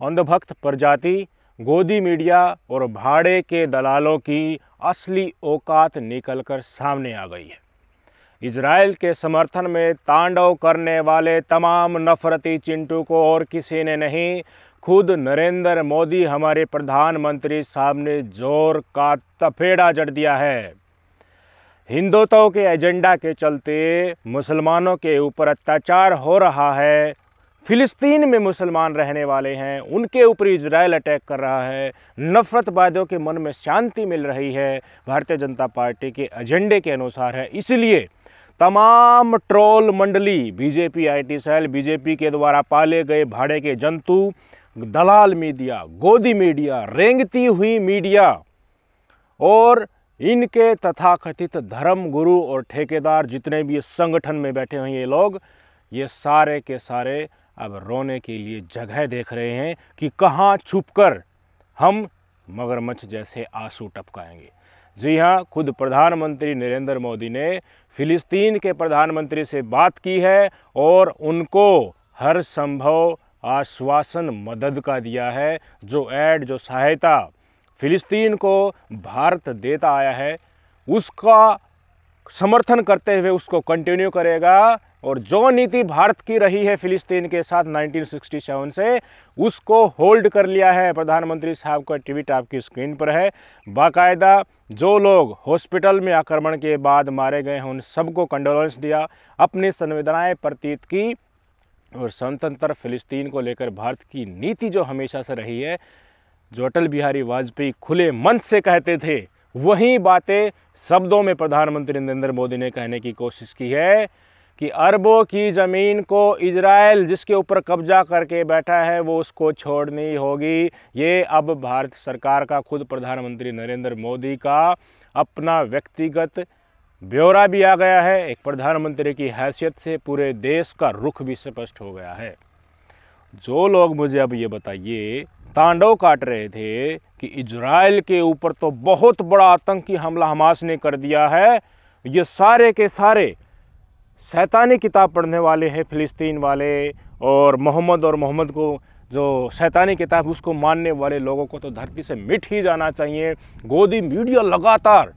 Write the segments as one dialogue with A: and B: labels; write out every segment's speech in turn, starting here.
A: अंधभक्त प्रजाति, गोदी मीडिया और भाड़े के दलालों की असली औकात निकलकर सामने आ गई है। इसराइल के समर्थन में तांडव करने वाले तमाम नफरती चिंटू को और किसी ने नहीं, खुद नरेंद्र मोदी हमारे प्रधानमंत्री साहब ने ज़ोर का तफेड़ा जड़ दिया है। हिंदुत्व के एजेंडा के चलते मुसलमानों के ऊपर अत्याचार हो रहा है फिलिस्तीन में मुसलमान रहने वाले हैं, उनके ऊपर इजराइल अटैक कर रहा है नफरतवादियों के मन में शांति मिल रही है, भारतीय जनता पार्टी के एजेंडे के अनुसार है। इसलिए तमाम ट्रोल मंडली, बीजेपी, आईटी सेल, बीजेपी के द्वारा पाले गए भाड़े के जंतु, दलाल मीडिया, गोदी मीडिया, रेंगती हुई मीडिया और इनके तथाकथित धर्म गुरु और ठेकेदार जितने भी संगठन में बैठे हैं, ये लोग, ये सारे के सारे अब रोने के लिए जगह देख रहे हैं कि कहाँ छुपकर हम मगरमच्छ जैसे आँसू टपकाएँगे। जी हाँ खुद प्रधानमंत्री नरेंद्र मोदी ने फिलिस्तीन के प्रधानमंत्री से बात की है और उनको हर संभव आश्वासन, मदद का दिया है, जो ऐड, जो सहायता फिलिस्तीन को भारत देता आया है, उसका समर्थन करते हुए उसको कंटिन्यू करेगा। और जो नीति भारत की रही है फिलिस्तीन के साथ 1967 से, उसको होल्ड कर लिया है। प्रधानमंत्री साहब का ट्वीट आपकी स्क्रीन पर है। बाकायदा जो लोग हॉस्पिटल में आक्रमण के बाद मारे गए हैं, उन सबको कंडोलेंस दिया। अपनी संवेदनाएँ प्रतीत की और स्वतंत्र फिलिस्तीन को लेकर भारत की नीति जो हमेशा से रही है, जो अटल बिहारी वाजपेयी खुले मन से कहते थे वही बातें शब्दों में प्रधानमंत्री नरेंद्र मोदी ने कहने की कोशिश की है कि अरबों की ज़मीन को इजराइल जिसके ऊपर कब्जा करके बैठा है, वो उसको छोड़नी होगी। ये अब भारत सरकार का, खुद प्रधानमंत्री नरेंद्र मोदी का अपना व्यक्तिगत ब्यौरा भी आ गया है। एक प्रधानमंत्री की हैसियत से पूरे देश का रुख भी स्पष्ट हो गया है। जो लोग मुझे अब ये बताइए तांडव काट रहे थे कि इजराइल के ऊपर तो बहुत बड़ा आतंकी हमला हमास ने कर दिया है। ये सारे के सारे सैतानी किताब पढ़ने वाले हैं, फ़िलिस्तीन वाले और मोहम्मद और मोहम्मद को जो सैतानी किताब, उसको मानने वाले लोगों को तो धरती से मिट ही जाना चाहिए। गोदी मीडिया लगातार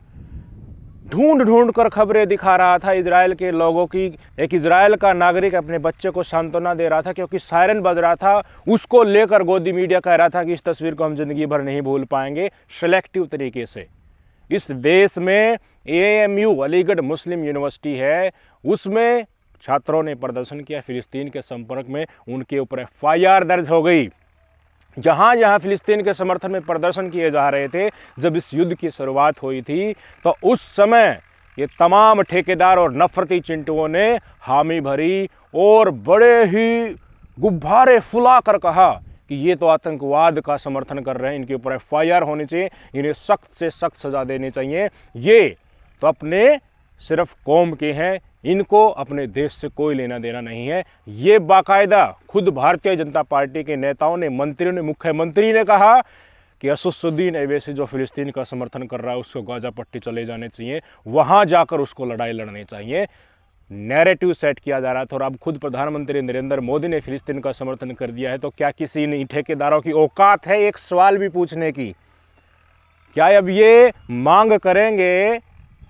A: ढूंढ ढूंढ कर खबरें दिखा रहा था इसराइल के लोगों की। एक इसराइल का नागरिक अपने बच्चे को सांत्वना दे रहा था क्योंकि सायरन बज रहा था, उसको लेकर गोदी मीडिया कह रहा था कि इस तस्वीर को हम ज़िंदगी भर नहीं भूल पाएँगे, सिलेक्टिव तरीके से। इस देश में एएमयू अलीगढ़ मुस्लिम यूनिवर्सिटी है, उसमें छात्रों ने प्रदर्शन किया, फिलिस्तीन के संपर्क में उनके ऊपर एफआईआर दर्ज हो गई। जहाँ जहाँ फिलिस्तीन के समर्थन में प्रदर्शन किए जा रहे थे, जब इस युद्ध की शुरुआत हुई थी तो उस समय ये तमाम ठेकेदार और नफरती चिंटुओं ने हामी भरी और बड़े ही गुब्बारे फुला कर कहा कि ये तो आतंकवाद का समर्थन कर रहे हैं, इनके ऊपर एफआईआर होनी चाहिए, इन्हें सख्त से सख्त सज़ा देनी चाहिए। ये तो अपने सिर्फ़ कौम के हैं, इनको अपने देश से कोई लेना देना नहीं है। ये बाकायदा खुद भारतीय जनता पार्टी के नेताओं ने, मंत्रियों ने, मुख्यमंत्री ने कहा कि असुद्दीन अवैसी जो फिलिस्तीन का समर्थन कर रहा है, उसको गाजा पट्टी चले जाने चाहिए, वहाँ जाकर उसको लड़ाई लड़नी चाहिए। नैरेटिव सेट किया जा रहा था और अब खुद प्रधानमंत्री नरेंद्र मोदी ने फिलिस्तीन का समर्थन कर दिया है तो क्या किसी इन ठेकेदारों की औकात है? एक सवाल भी पूछने की। क्या अब ये मांग करेंगे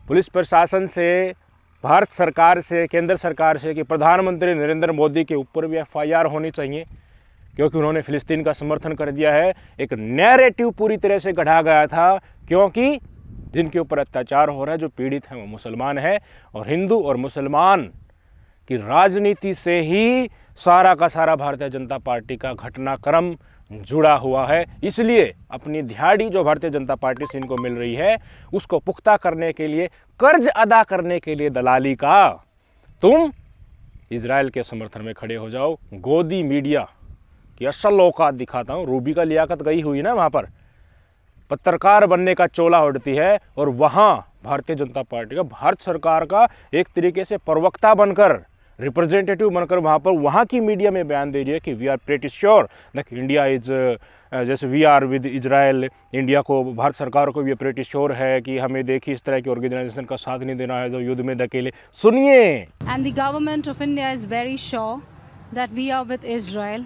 A: पुलिस प्रशासन से, भारत सरकार से, केंद्र सरकार से कि प्रधानमंत्री नरेंद्र मोदी के ऊपर भी एफआईआर होनी चाहिए, क्योंकि उन्होंने फिलिस्तीन का समर्थन कर दिया है। एक नैरेटिव पूरी तरह से गढ़ा गया था, क्योंकि जिनके ऊपर अत्याचार हो रहा है, जो पीड़ित हैं, वो मुसलमान है। और हिंदू और मुसलमान की राजनीति से ही सारा का सारा भारतीय जनता पार्टी का घटनाक्रम जुड़ा हुआ है। इसलिए अपनी दिहाड़ी जो भारतीय जनता पार्टी से इनको मिल रही है, उसको पुख्ता करने के लिए, कर्ज अदा करने के लिए दलाली का। तुम इसराइल के समर्थन में खड़े हो जाओ। गोदी मीडिया की असल औकात दिखाता हूँ। रूबी का लियाकत गई हुई ना वहाँ पर। पत्रकार बनने का चोला उड़ती है और वहाँ भारतीय जनता पार्टी का, भारत सरकार का एक तरीके से प्रवक्ता बनकर रिप्रेजेंटेटिव बनकर वहाँ पर वहाँ की मीडिया में बयान दे रही है कि we are pretty sure that India is जैसे we are with Israel India को भारत सरकार को भी प्रेटी श्योर है कि हमें देखिए इस तरह की ऑर्गेनाइजेशन का साथ नहीं देना है जो युद्ध में धकेले। सुनिए।
B: And the government of India is very sure that we are with Israel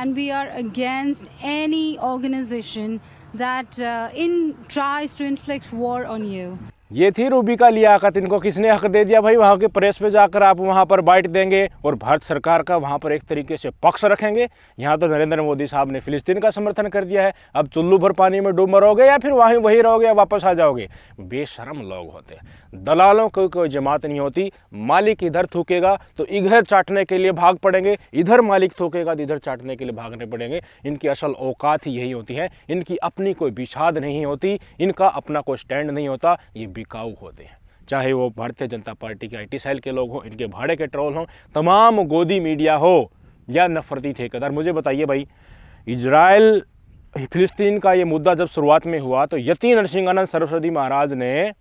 B: and we are against any organization that uh, in tries to inflict war on you.
A: ये थी रूबी का लियाकत इनको किसने हक दे दिया भाई? वहाँ के प्रेस पे जाकर आप वहाँ पर बाइट देंगे और भारत सरकार का वहाँ पर एक तरीके से पक्ष रखेंगे। यहाँ तो नरेंद्र मोदी साहब ने फिलिस्तीन का समर्थन कर दिया है। अब चुल्लू भर पानी में डूब मरोगे या फिर वहीं वहीं रहोगे या वापस आ जाओगे? बेशरम लोग होते दलालों को कोई जमात नहीं होती। मालिक इधर थूकेगा तो इधर चाटने के लिए भाग पड़ेंगे। इधर मालिक थूकेगा तो इधर चाटने के लिए भागने पड़ेंगे। इनकी असल औकात ही यही होती है। इनकी अपनी कोई बिछाद नहीं होती। इनका अपना कोई स्टैंड नहीं होता। ये बिकाऊ होते हैं चाहे वो भारतीय जनता पार्टी के आई सेल के लोग हों, इनके भाड़े के ट्रोल हों, तमाम गोदी मीडिया हो, या नफरती ठेकेदार, मुझे बताइए भाई, इजराइल, फिलिस्तीन का ये मुद्दा जब शुरुआत में हुआ तो यति नरसिंहानंद सरस्वती महाराज ने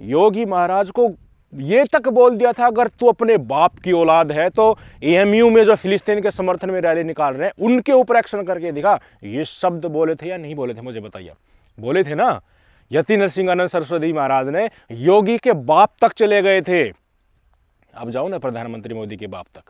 A: योगी महाराज को ये तक बोल दिया था, अगर तू अपने बाप की औलाद है तो एएमयू में जो फिलिस्तीन के समर्थन में रैली निकाल रहे हैं, उनके ऊपर एक्शन करके दिखा। ये शब्द बोले थे या नहीं बोले थे, मुझे बताइए। बोले थे ना? यति नरसिंहानंद सरस्वती महाराज ने योगी के बाप तक चले गए थे। अब जाओ ना प्रधानमंत्री मोदी के बाप तक।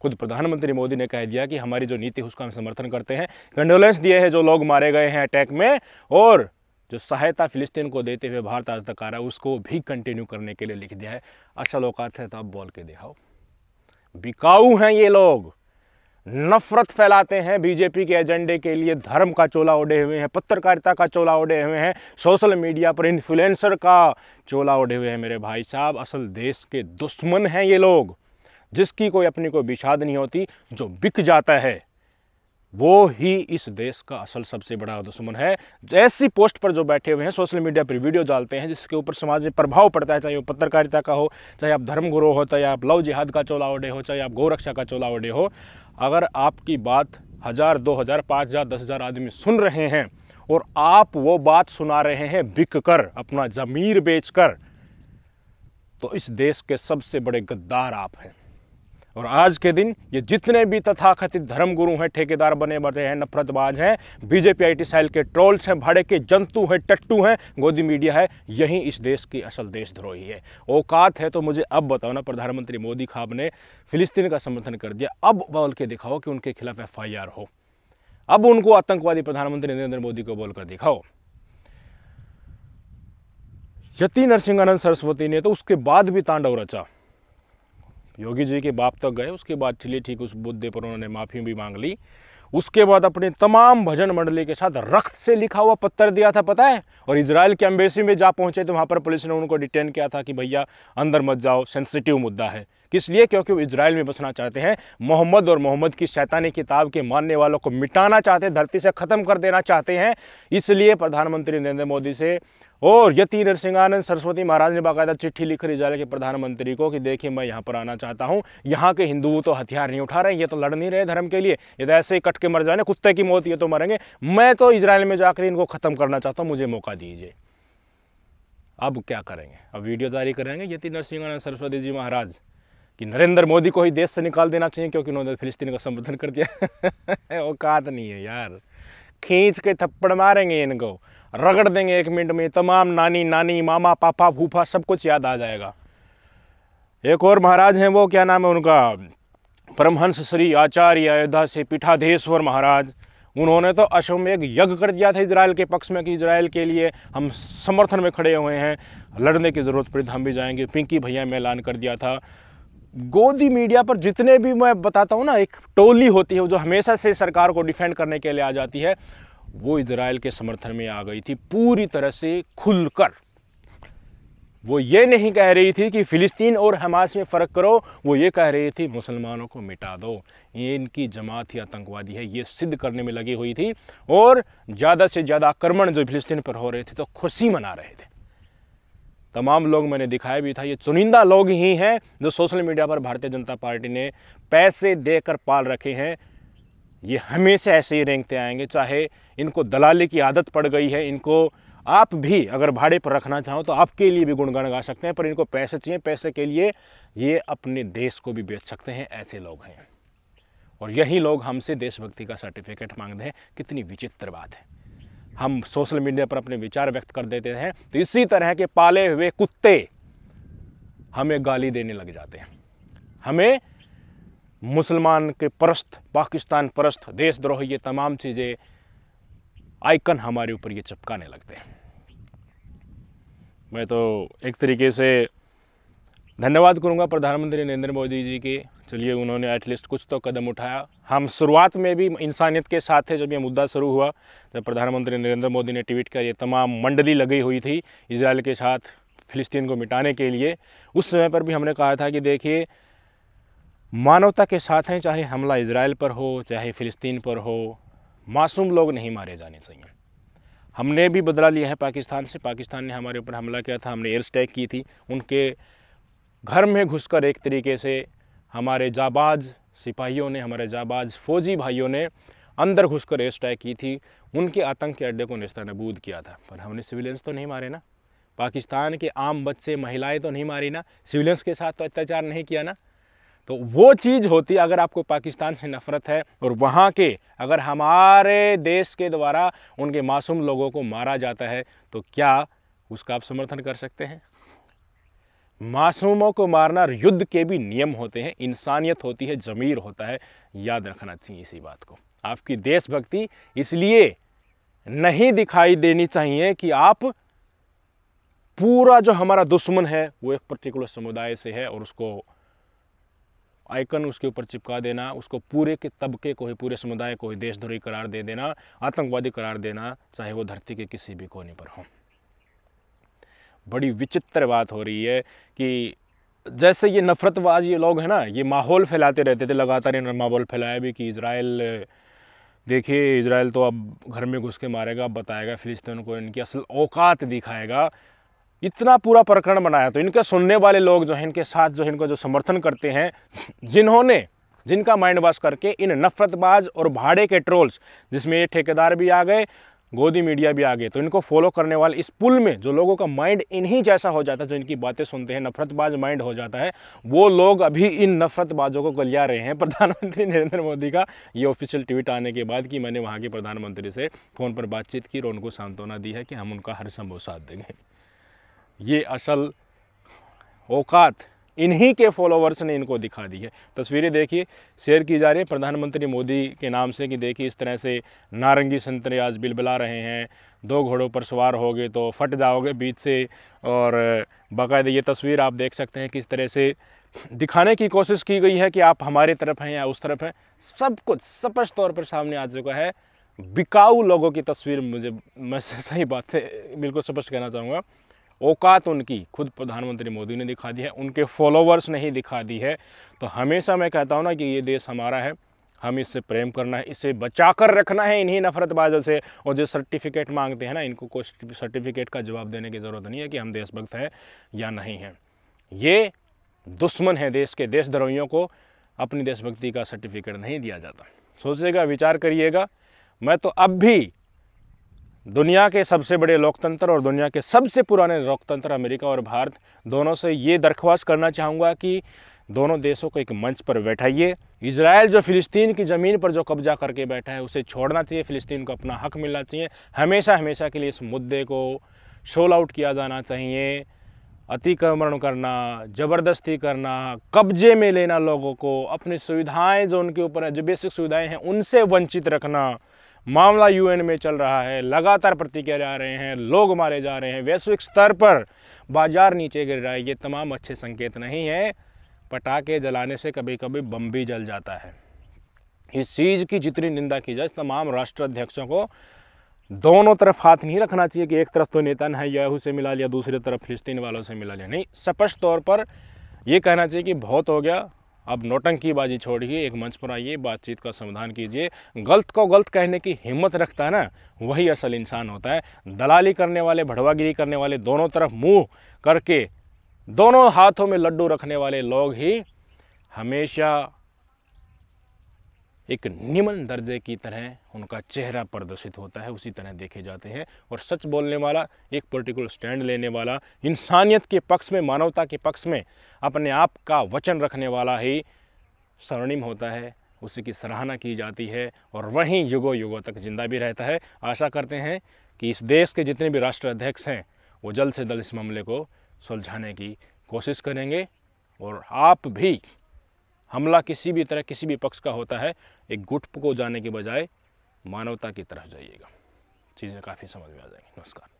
A: खुद प्रधानमंत्री मोदी ने कह दिया कि हमारी जो नीति है, उसका हम समर्थन करते हैं। कंडोलेंस दिए हैं जो लोग मारे गए हैं अटैक में, और जो सहायता फिलिस्तीन को देते हुए भारत आज तक आ रहा है, उसको भी कंटिन्यू करने के लिए लिख दिया है। अच्छा औकात है तो आप बोल के दिखाओ। बिकाऊ हैं ये लोग। नफरत फैलाते हैं बीजेपी के एजेंडे के लिए, धर्म का चोला ओढ़े हुए हैं, पत्रकारिता का चोला ओढ़े हुए हैं, सोशल मीडिया पर इन्फ्लुएंसर का चोला ओढ़े हुए हैं मेरे भाई साहब। असल देश के दुश्मन हैं ये लोग, जिसकी कोई अपनी कोई विषाद नहीं होती, जो बिक जाता है। वो ही इस देश का असल सबसे बड़ा दुश्मन है। ऐसी पोस्ट पर जो बैठे हुए हैं, सोशल मीडिया पर वीडियो डालते हैं, जिसके ऊपर समाज में प्रभाव पड़ता है, चाहे वो पत्रकारिता का हो, चाहे आप धर्म गुरु हो, चाहे आप लव जिहाद का चोला ओढ़े हो, चाहे आप गौरक्षा का चोला ओढ़े हो, अगर आपकी बात हज़ार, दो हज़ार, पाँच हज़ार, दस हज़ार आदमी सुन रहे हैं और आप वो बात सुना रहे हैं बिक कर अपना ज़मीर बेच कर तो इस देश के सबसे बड़े गद्दार आप हैं। और आज के दिन ये जितने भी तथाकथित धर्मगुरु हैं, ठेकेदार बने बने हैं, नफरतबाज हैं, बीजेपी आई साइल के ट्रोल्स हैं, भाड़े के जंतु हैं, टट्टू हैं, गोदी मीडिया है, यही इस देश की असल देशद्रोही है। औकात है तो मुझे अब बताओ ना, प्रधानमंत्री मोदी खाब ने फिलिस्तीन का समर्थन कर दिया। अब बोल के दिखाओ कि उनके खिलाफ एफआईआर हो। अब उनको आतंकवादी प्रधानमंत्री नरेंद्र मोदी को बोलकर दिखाओ। यति नरसिंहानंद सरस्वती ने तो उसके बाद भी तांडव रचा। योगी जी के बाप तक गए, उसके बाद चलिए ठीक उस मुद्दे पर उन्होंने माफ़ी भी मांग ली। उसके बाद अपने तमाम भजन मंडली के साथ रक्त से लिखा हुआ पत्थर दिया था, पता है? और इसराइल के एम्बेसी में जा पहुँचे तो वहाँ पर पुलिस ने उनको डिटेन किया था कि भैया, अंदर मत जाओ, सेंसिटिव मुद्दा है। किस लिए? क्योंकि वो इसराइल में बसना चाहते हैं। मोहम्मद और मोहम्मद की शैतानी किताब के मानने वालों को मिटाना चाहते हैं, धरती से ख़त्म कर देना चाहते हैं। इसलिए प्रधानमंत्री नरेंद्र मोदी से और यति नरसिंहानंद सरस्वती महाराज ने बाकायदा चिट्ठी लिख रिजाले के प्रधानमंत्री को कि देखिए, मैं यहाँ पर आना चाहता हूँ। यहाँ के हिंदू तो हथियार नहीं उठा रहे ये तो लड़ नहीं रहे धर्म के लिए। ये तो ऐसे ही कट के मर जाए कुत्ते की मौत, ये तो मरेंगे। मैं तो इसराइल में जाकर इनको ख़त्म करना चाहता हूँ, मुझे मौका दीजिए। अब क्या करेंगे? अब वीडियो जारी करेंगे यति नरसिंहानंद सरस्वती जी महाराज। कि नरेंद्र मोदी को ही देश से निकाल देना चाहिए, क्योंकि उन्होंने फिलिस्तीन का समर्थन कर दिया। औकात नहीं है यार। खींच के थप्पड़ मारेंगे इनको, रगड़ देंगे एक मिनट में, तमाम नानी नानी, मामा, पापा, फूफा, सब कुछ याद आ जाएगा। एक और महाराज हैं वो, क्या नाम है उनका? परमहंस श्री आचार्य अयोध्या से पीठाधेश्वर महाराज। उन्होंने तो अश्वमेघ यज्ञ कर दिया था इसराइल के पक्ष में, कि इसराइल के लिए हम समर्थन में खड़े हुए हैं। लड़ने की ज़रूरत पड़ी तो हम भी जाएँगे। पिंकी भैया में ऐलान कर दिया था। गोदी मीडिया पर जितने भी मैं बताता हूँ ना, एक टोली होती है जो हमेशा से सरकार को डिफेंड करने के लिए आ जाती है, वो इसराइल के समर्थन में आ गई थी पूरी तरह से खुलकर। वो ये नहीं कह रही थी कि फ़िलिस्तीन और हमास में फ़र्क करो, वो ये कह रही थी, मुसलमानों को मिटा दो। ये इनकी जमात ही आतंकवादी है, ये सिद्ध करने में लगी हुई थी। और ज़्यादा से ज़्यादा आक्रमण जो फिलिस्तीन पर हो रहे थे तो खुशी मना रहे थे। तमाम लोग मैंने दिखाया भी था, ये चुनिंदा लोग ही हैं जो सोशल मीडिया पर भारतीय जनता पार्टी ने पैसे देकर पाल रखे हैं। ये हमेशा ऐसे ही रेंगते आएँगे, चाहे इनको दलाली की आदत पड़ गई है, इनको आप भी अगर भाड़े पर रखना चाहो तो आपके लिए भी गुणगान गा सकते हैं, पर इनको पैसे चाहिए, पैसे के लिए ये अपने देश को भी बेच सकते हैं, ऐसे लोग हैं। और यही लोग हमसे देशभक्ति का सर्टिफिकेट मांगते हैं। कितनी विचित्र बात है। हम सोशल मीडिया पर अपने विचार व्यक्त कर देते हैं तो इसी तरह के पाले हुए कुत्ते हमें गाली देने लग जाते हैं। हमें मुसलमान के परस्त, पाकिस्तान परस्त, देशद्रोह, ये तमाम चीज़ें, आइकन हमारे ऊपर ये चिपकाने लगते हैं। मैं तो एक तरीके से धन्यवाद करूँगा प्रधानमंत्री नरेंद्र मोदी जी के। चलिए, उन्होंने एटलीस्ट कुछ तो कदम उठाया। हम शुरुआत में भी इंसानियत के साथ थे जब ये मुद्दा शुरू हुआ, जब प्रधानमंत्री नरेंद्र मोदी ने ट्वीट कर ये तमाम मंडली लगी हुई थी इसराइल के साथ फिलिस्तीन को मिटाने के लिए। उस समय पर भी हमने कहा था कि देखिए, मानवता के साथ हैं, चाहे हमला इसराइल पर हो, चाहे फ़िलिस्तीन पर हो, मासूम लोग नहीं मारे जाने चाहिए। हमने भी बदला लिया है पाकिस्तान से। पाकिस्तान ने हमारे ऊपर हमला किया था, हमने एयर स्ट्राइक की थी, उनके घर में घुसकर एक तरीके से हमारे जाबाज सिपाहियों ने, हमारे जाबाज फौजी भाइयों ने अंदर घुसकर एयर स्ट्राइक की थी। उनके आतंक के अड्डे को निस्ता नबूद किया था। पर हमने सिविलियंस तो नहीं मारे ना। पाकिस्तान के आम बच्चे, महिलाएँ तो नहीं मारी ना। सिविलियंस के साथ तो अत्याचार नहीं किया ना। तो वो चीज़ होती अगर आपको पाकिस्तान से नफ़रत है और वहाँ के अगर हमारे देश के द्वारा उनके मासूम लोगों को मारा जाता है तो क्या उसका आप समर्थन कर सकते हैं? मासूमों को मारना युद्ध के भी नियम होते हैं। इंसानियत होती है, ज़मीर होता है। याद रखना चाहिए इसी बात को। आपकी देशभक्ति इसलिए नहीं दिखाई देनी चाहिए कि आप पूरा जो हमारा दुश्मन है, वो एक पर्टिकुलर समुदाय से है और उसको आइकन उसके ऊपर चिपका देना, उसको पूरे के तबके को ही, पूरे समुदाय को ही देशद्रोही करार दे देना, आतंकवादी करार देना, चाहे वो धरती के किसी भी कोने पर हो। बड़ी विचित्र बात हो रही है कि जैसे ये नफरतबाज ये लोग हैं ना, ये माहौल फैलाते रहते थे, लगातार इन्होंने माहौल फैलाया भी कि इसराइल देखिए इसराइल तो अब घर में घुस के मारेगा बताएगा फिलिस्तीन को इनकी असल औकात दिखाएगा। इतना पूरा प्रकरण बनाया तो इनके सुनने वाले लोग जो हैं, इनके साथ जो इनको जो समर्थन करते हैं, जिन्होंने, जिनका माइंड वॉश करके इन नफरतबाज और भाड़े के ट्रोल्स, जिसमें ये ठेकेदार भी आ गए गोदी मीडिया भी आ गए तो इनको फॉलो करने वाले इस पुल में जो लोगों का माइंड इन्हीं जैसा हो जाता है, जो इनकी बातें सुनते हैं, नफरतबाज माइंड हो जाता है, वो लोग अभी इन नफरतबाजों को गलिया रहे हैं। प्रधानमंत्री नरेंद्र मोदी का ये ऑफिशियल ट्वीट आने के बाद कि मैंने वहाँ के प्रधानमंत्री से फ़ोन पर बातचीत की और उनको सांत्वना दी है कि हम उनका हर संभव साथ देंगे। ये असल औकात इन्हीं के फॉलोवर्स ने इनको दिखा दी है। तस्वीरें देखिए, शेयर की जा रही है। प्रधानमंत्री मोदी के नाम से कि देखिए, इस तरह से नारंगी संतरे आज बिलबिला रहे हैं। दो घोड़ों पर सवार हो गए तो फट जाओगे बीच से। और बाकायदा ये तस्वीर आप देख सकते हैं किस तरह से दिखाने की कोशिश की गई है कि आप हमारी तरफ़ हैं या उस तरफ़ हैं। सब कुछ स्पष्ट तौर पर सामने आ चुका है। बिकाऊ लोगों की तस्वीर मुझे, मैं सही बात से बिल्कुल स्पष्ट कहना चाहूँगा। औकात उनकी खुद प्रधानमंत्री मोदी ने दिखा दी है, उनके फॉलोवर्स ने ही दिखा दी है। तो हमेशा मैं कहता हूँ ना कि ये देश हमारा है, हम इससे प्रेम करना है, इसे बचा कर रखना है इन्हीं नफरतबाजों से। और जो सर्टिफिकेट मांगते हैं ना, इनको कोई सर्टिफिकेट का जवाब देने की ज़रूरत नहीं है कि हम देशभक्त हैं या नहीं हैं। ये दुश्मन है देश के देशद्रोहियों को, अपनी देशभक्ति का सर्टिफिकेट नहीं दिया जाता। सोचिएगा, विचार करिएगा। मैं तो अब भी दुनिया के सबसे बड़े लोकतंत्र और दुनिया के सबसे पुराने लोकतंत्र, अमेरिका और भारत, दोनों से ये दरख्वास्त करना चाहूँगा कि दोनों देशों को एक मंच पर बैठाइए। इसराइल जो फ़िलिस्तीन की ज़मीन पर जो कब्जा करके बैठा है, उसे छोड़ना चाहिए। फ़िलिस्तीन को अपना हक मिलना चाहिए। हमेशा हमेशा के लिए इस मुद्दे को शोल आउट किया जाना चाहिए। अतिक्रमण करना, ज़बरदस्ती करना, कब्जे में लेना लोगों को, अपनी सुविधाएँ जो उनके ऊपर है, जो बेसिक सुविधाएँ हैं, उनसे वंचित रखना। मामला यूएन में चल रहा है, लगातार प्रतिक्रिया जा रहे हैं, लोग मारे जा रहे हैं, वैश्विक स्तर पर बाज़ार नीचे गिर रहा है, ये तमाम अच्छे संकेत नहीं हैं। पटाखे जलाने से कभी कभी बम भी जल जाता है। इस चीज़ की जितनी निंदा की जाए, तमाम राष्ट्र अध्यक्षों को दोनों तरफ़ हाथ नहीं रखना चाहिए कि एक तरफ़ तो नेता है यहू से मिला लिया, दूसरी तरफ़ फिलिस्तीन वालों से मिला लिया। नहीं, स्पष्ट तौर पर यह कहना चाहिए कि बहुत हो गया अब नोटंकीबाजी छोड़िए, एक मंच पर आइए, बातचीत का समाधान कीजिए। गलत को गलत कहने की हिम्मत रखता है ना, वही असल इंसान होता है। दलाली करने वाले, भड़वागिरी करने वाले दोनों तरफ़ मुँह करके, दोनों हाथों में लड्डू रखने वाले लोग ही हमेशा एक निम्न दर्जे की तरह उनका चेहरा प्रदर्शित होता है, उसी तरह देखे जाते हैं। और सच बोलने वाला, एक पर्टिकुलर स्टैंड लेने वाला, इंसानियत के पक्ष में, मानवता के पक्ष में, अपने आप का वचन रखने वाला ही स्वर्णिम होता है, उसी की सराहना की जाती है, और वहीं युगों युगों तक ज़िंदा भी रहता है। आशा करते हैं कि इस देश के जितने भी राष्ट्र अध्यक्ष हैं, वो जल्द से जल्द इस मामले को सुलझाने की कोशिश करेंगे, और आप भी हमला किसी भी तरह, किसी भी पक्ष का होता है, एक गुट को जाने के बजाय मानवता की तरफ़ जाइएगा। चीज़ें काफ़ी समझ में आ जाएँगी। नमस्कार।